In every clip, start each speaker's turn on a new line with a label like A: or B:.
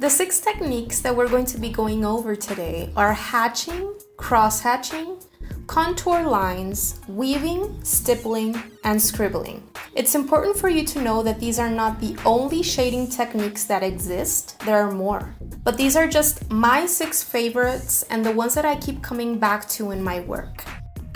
A: The six techniques that we're going to be going over today are hatching, cross hatching, contour lines, weaving, stippling, and scribbling. It's important for you to know that these are not the only shading techniques that exist, there are more. But these are just my six favorites and the ones that I keep coming back to in my work.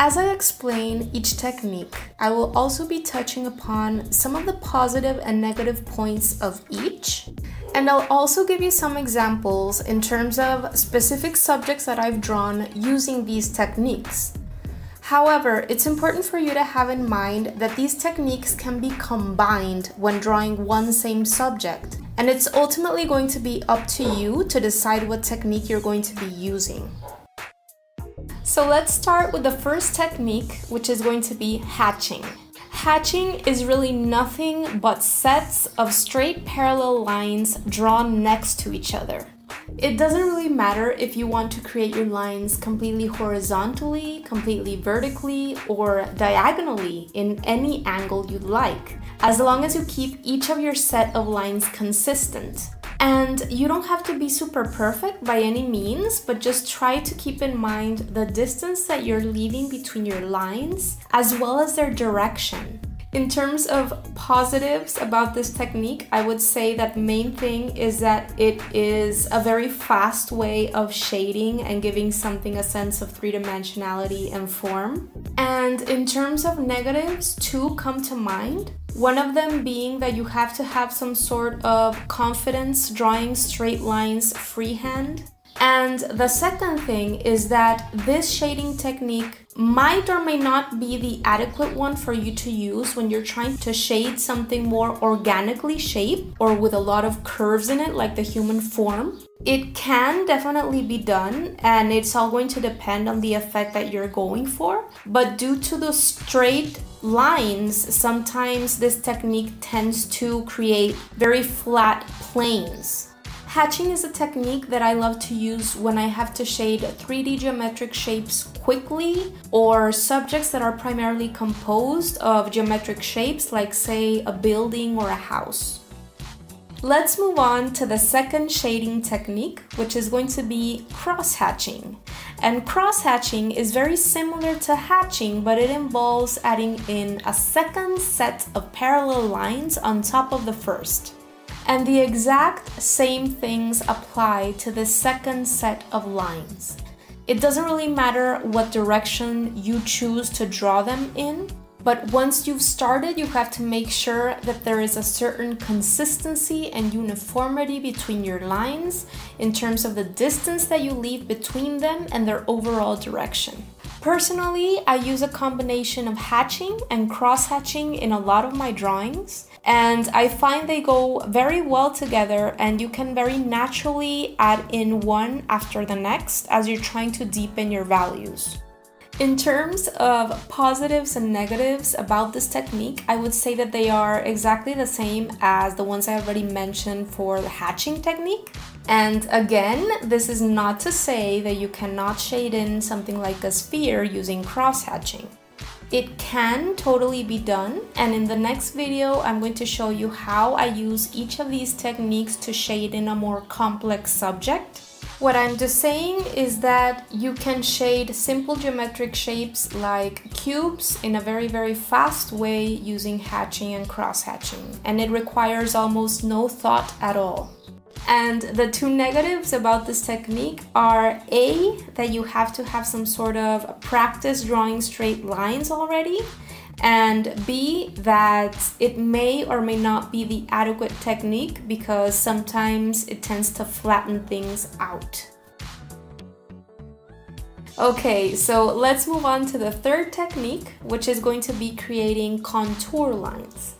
A: As I explain each technique, I will also be touching upon some of the positive and negative points of each, and I'll also give you some examples in terms of specific subjects that I've drawn using these techniques. However, it's important for you to have in mind that these techniques can be combined when drawing one same subject, and it's ultimately going to be up to you to decide what technique you're going to be using. So let's start with the first technique, which is going to be hatching. Hatching is really nothing but sets of straight parallel lines drawn next to each other. It doesn't really matter if you want to create your lines completely horizontally, completely vertically, or diagonally in any angle you'd like, as long as you keep each of your set of lines consistent. And you don't have to be super perfect by any means, but just try to keep in mind the distance that you're leaving between your lines as well as their direction. In terms of positives about this technique, I would say that the main thing is that it is a very fast way of shading and giving something a sense of three-dimensionality and form. And in terms of negatives, two come to mind. One of them being that you have to have some sort of confidence drawing straight lines freehand. And the second thing is that this shading technique might or may not be the adequate one for you to use when you're trying to shade something more organically shaped or with a lot of curves in it, like the human form. It can definitely be done, and it's all going to depend on the effect that you're going for. But due to the straight lines, sometimes this technique tends to create very flat planes. Hatching is a technique that I love to use when I have to shade 3D geometric shapes quickly or subjects that are primarily composed of geometric shapes like say a building or a house. Let's move on to the second shading technique, which is going to be cross-hatching. And cross-hatching is very similar to hatching, but it involves adding in a second set of parallel lines on top of the first. And the exact same things apply to the second set of lines. It doesn't really matter what direction you choose to draw them in, but once you've started, you have to make sure that there is a certain consistency and uniformity between your lines in terms of the distance that you leave between them and their overall direction. Personally, I use a combination of hatching and cross hatching in a lot of my drawings and I find they go very well together and you can very naturally add in one after the next as you're trying to deepen your values. In terms of positives and negatives about this technique, I would say that they are exactly the same as the ones I already mentioned for the hatching technique. And again, this is not to say that you cannot shade in something like a sphere using cross hatching. It can totally be done and in the next video I'm going to show you how I use each of these techniques to shade in a more complex subject. What I'm just saying is that you can shade simple geometric shapes like cubes in a very very fast way using hatching and cross hatching and it requires almost no thought at all. And the two negatives about this technique are A, that you have to have some sort of practice drawing straight lines already, and B, that it may or may not be the adequate technique because sometimes it tends to flatten things out. Okay, so let's move on to the third technique, which is going to be creating contour lines.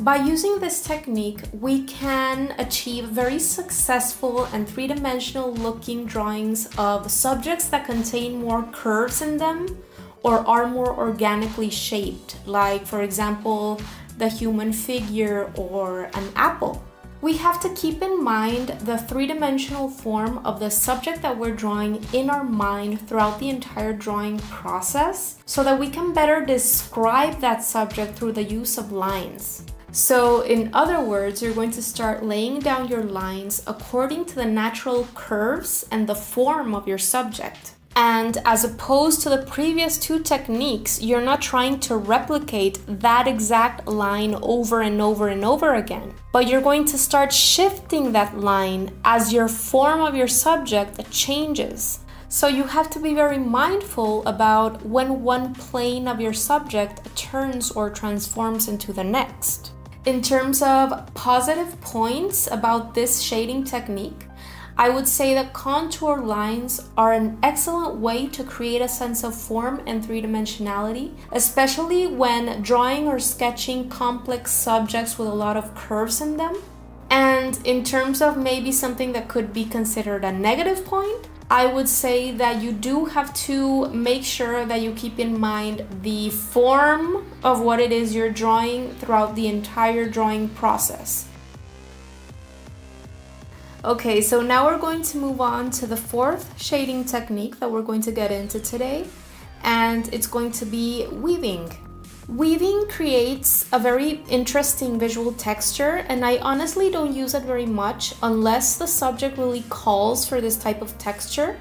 A: By using this technique, we can achieve very successful and three-dimensional looking drawings of subjects that contain more curves in them or are more organically shaped, like for example, the human figure or an apple. We have to keep in mind the three-dimensional form of the subject that we're drawing in our mind throughout the entire drawing process so that we can better describe that subject through the use of lines. So in other words, you're going to start laying down your lines according to the natural curves and the form of your subject. And as opposed to the previous two techniques, you're not trying to replicate that exact line over and over and over again, but you're going to start shifting that line as your form of your subject changes. So you have to be very mindful about when one plane of your subject turns or transforms into the next. In terms of positive points about this shading technique, I would say that contour lines are an excellent way to create a sense of form and three dimensionality, especially when drawing or sketching complex subjects with a lot of curves in them. And in terms of maybe something that could be considered a negative point, I would say that you do have to make sure that you keep in mind the form of what it is you're drawing throughout the entire drawing process. Okay, so now we're going to move on to the fourth shading technique that we're going to get into today, and it's going to be weaving. Weaving creates a very interesting visual texture, and I honestly don't use it very much unless the subject really calls for this type of texture.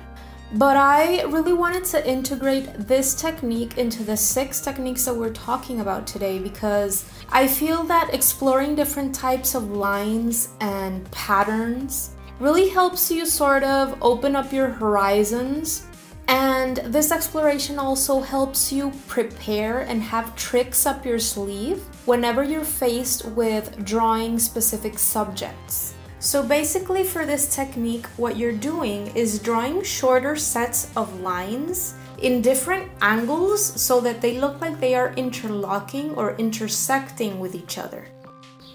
A: But I really wanted to integrate this technique into the six techniques that we're talking about today because I feel that exploring different types of lines and patterns really helps you sort of open up your horizons and this exploration also helps you prepare and have tricks up your sleeve whenever you're faced with drawing specific subjects. So basically for this technique, what you're doing is drawing shorter sets of lines in different angles so that they look like they are interlocking or intersecting with each other.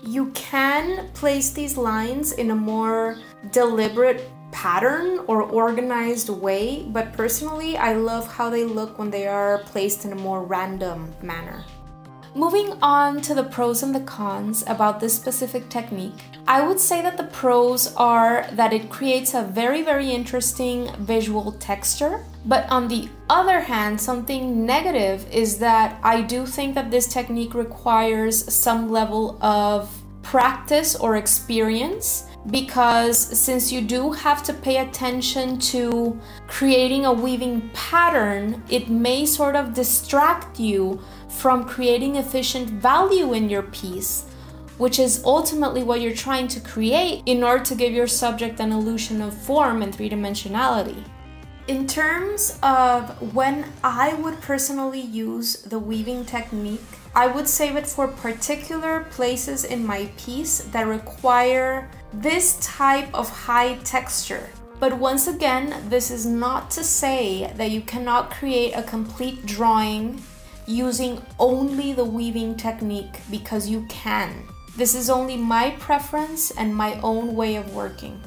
A: You can place these lines in a more deliberate pattern or organized way, but personally, I love how they look when they are placed in a more random manner. Moving on to the pros and the cons about this specific technique, I would say that the pros are that it creates a very, very interesting visual texture. But on the other hand, something negative is that I do think that this technique requires some level of practice or experience because since you do have to pay attention to creating a weaving pattern, it may sort of distract you from creating efficient value in your piece, which is ultimately what you're trying to create in order to give your subject an illusion of form and three dimensionality. In terms of when I would personally use the weaving technique, I would save it for particular places in my piece that require this type of high texture. But once again, this is not to say that you cannot create a complete drawing using only the weaving technique because you can. This is only my preference and my own way of working.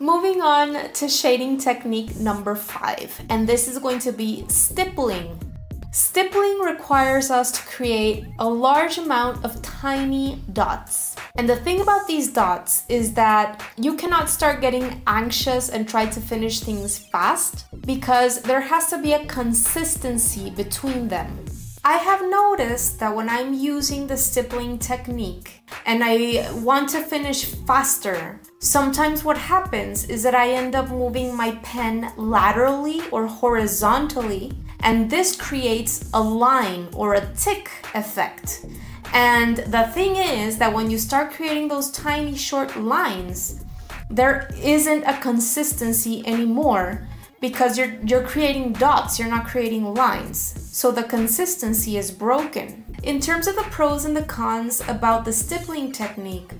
A: Moving on to shading technique number five, and this is going to be stippling Stippling requires us to create a large amount of tiny dots. And the thing about these dots is that you cannot start getting anxious and try to finish things fast because there has to be a consistency between them. I have noticed that when I'm using the stippling technique and I want to finish faster, sometimes what happens is that I end up moving my pen laterally or horizontally and this creates a line or a tick effect. And the thing is that when you start creating those tiny short lines, there isn't a consistency anymore because you're you're creating dots, you're not creating lines. So the consistency is broken. In terms of the pros and the cons about the stippling technique,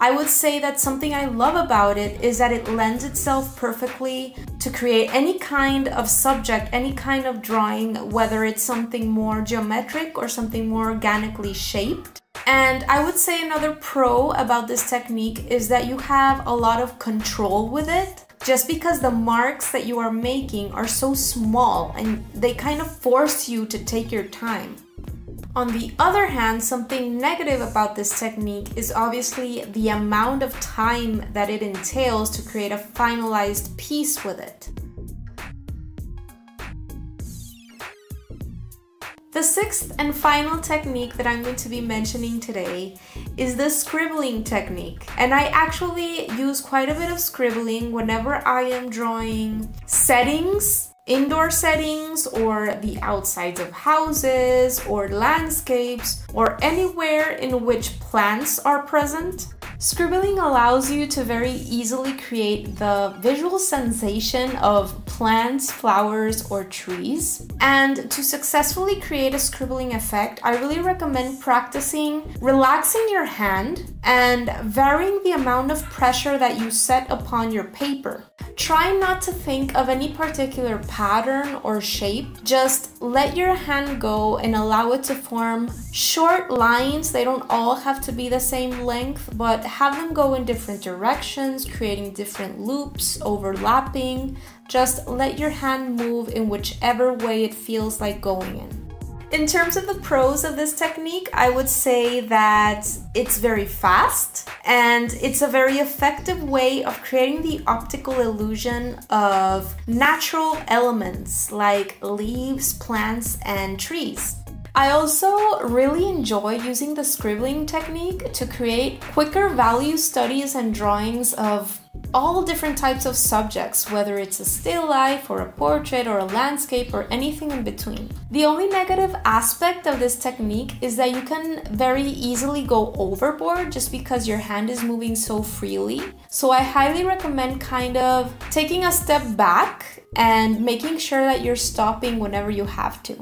A: I would say that something I love about it is that it lends itself perfectly to create any kind of subject, any kind of drawing, whether it's something more geometric or something more organically shaped. And I would say another pro about this technique is that you have a lot of control with it just because the marks that you are making are so small and they kind of force you to take your time. On the other hand, something negative about this technique is obviously the amount of time that it entails to create a finalized piece with it. The sixth and final technique that I'm going to be mentioning today is the scribbling technique. And I actually use quite a bit of scribbling whenever I am drawing settings indoor settings or the outsides of houses or landscapes or anywhere in which plants are present. Scribbling allows you to very easily create the visual sensation of plants, flowers, or trees. And to successfully create a scribbling effect, I really recommend practicing relaxing your hand and varying the amount of pressure that you set upon your paper. Try not to think of any particular pattern or shape. Just let your hand go and allow it to form short lines. They don't all have to be the same length, but have them go in different directions, creating different loops, overlapping. Just let your hand move in whichever way it feels like going in. In terms of the pros of this technique, I would say that it's very fast and it's a very effective way of creating the optical illusion of natural elements like leaves, plants, and trees. I also really enjoy using the scribbling technique to create quicker value studies and drawings of all different types of subjects, whether it's a still life or a portrait or a landscape or anything in between. The only negative aspect of this technique is that you can very easily go overboard just because your hand is moving so freely. So I highly recommend kind of taking a step back and making sure that you're stopping whenever you have to.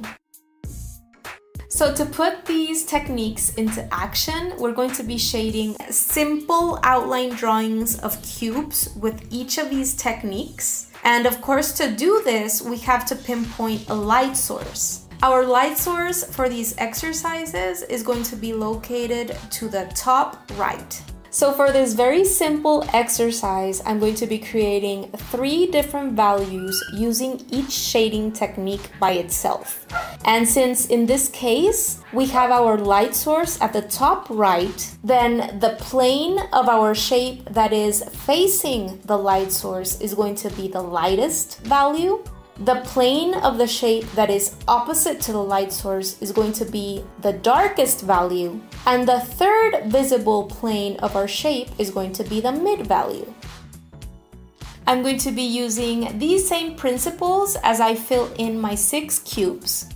A: So to put these techniques into action, we're going to be shading simple outline drawings of cubes with each of these techniques. And of course, to do this, we have to pinpoint a light source. Our light source for these exercises is going to be located to the top right. So for this very simple exercise, I'm going to be creating three different values using each shading technique by itself. And since in this case, we have our light source at the top right, then the plane of our shape that is facing the light source is going to be the lightest value. The plane of the shape that is opposite to the light source is going to be the darkest value, and the third visible plane of our shape is going to be the mid value. I'm going to be using these same principles as I fill in my six cubes.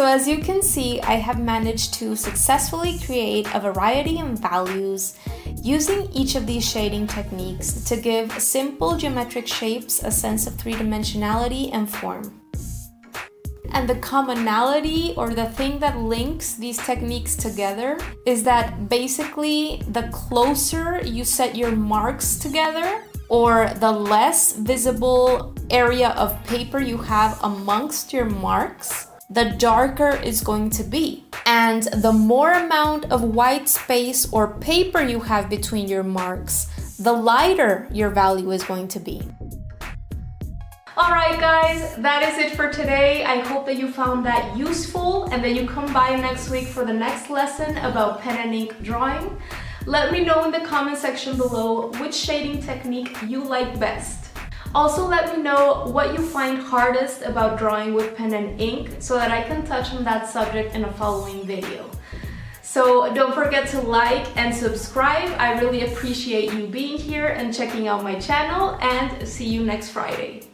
A: So as you can see, I have managed to successfully create a variety of values using each of these shading techniques to give simple geometric shapes a sense of three-dimensionality and form. And the commonality or the thing that links these techniques together is that basically the closer you set your marks together or the less visible area of paper you have amongst your marks, the darker it's going to be. And the more amount of white space or paper you have between your marks, the lighter your value is going to be. Alright guys, that is it for today. I hope that you found that useful and that you come by next week for the next lesson about pen and ink drawing. Let me know in the comment section below which shading technique you like best. Also let me know what you find hardest about drawing with pen and ink so that I can touch on that subject in a following video. So don't forget to like and subscribe. I really appreciate you being here and checking out my channel and see you next Friday.